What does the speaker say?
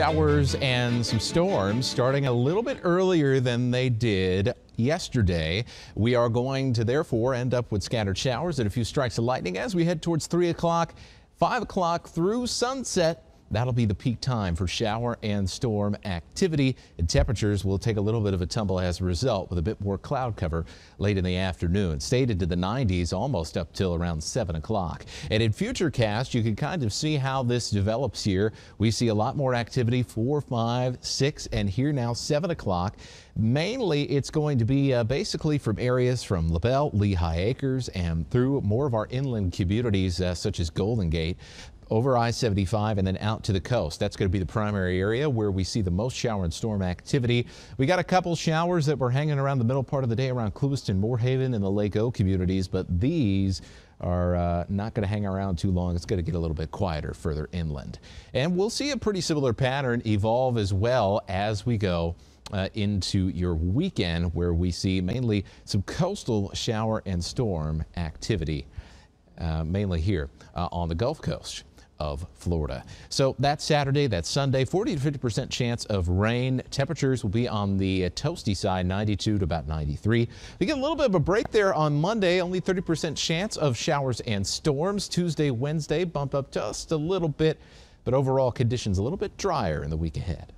showers and some storms starting a little bit earlier than they did yesterday. We are going to therefore end up with scattered showers and a few strikes of lightning as we head towards 3 o'clock, 5 o'clock through sunset. That'll be the peak time for shower and storm activity, and temperatures will take a little bit of a tumble as a result with a bit more cloud cover late in the afternoon. Stayed into the 90s almost up till around 7 o'clock. And in Futurecast, you can kind of see how this develops here. We see a lot more activity 4, 5, 6, and here now 7 o'clock. Mainly, it's going to be uh, basically from areas from LaBelle, Lehigh Acres, and through more of our inland communities uh, such as Golden Gate over I-75 and then out to the coast. That's going to be the primary area where we see the most shower and storm activity. We got a couple showers that were hanging around the middle part of the day around Clewiston, Moore Haven, and the Lake O communities, but these are uh, not going to hang around too long. It's going to get a little bit quieter further inland. And we'll see a pretty similar pattern evolve as well as we go uh, into your weekend where we see mainly some coastal shower and storm activity, uh, mainly here uh, on the Gulf Coast of Florida. So that's Saturday, that's Sunday, 40 to 50 percent chance of rain. Temperatures will be on the uh, toasty side, 92 to about 93. We get a little bit of a break there on Monday, only 30 percent chance of showers and storms. Tuesday, Wednesday, bump up just a little bit, but overall conditions a little bit drier in the week ahead.